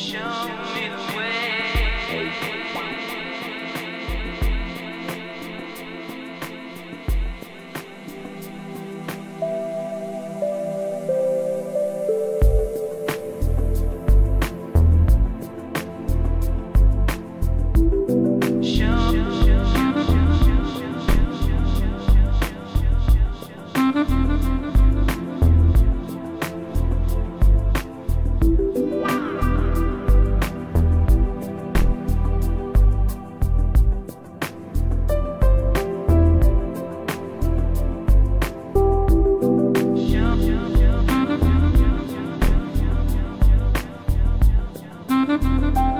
show. Thank you.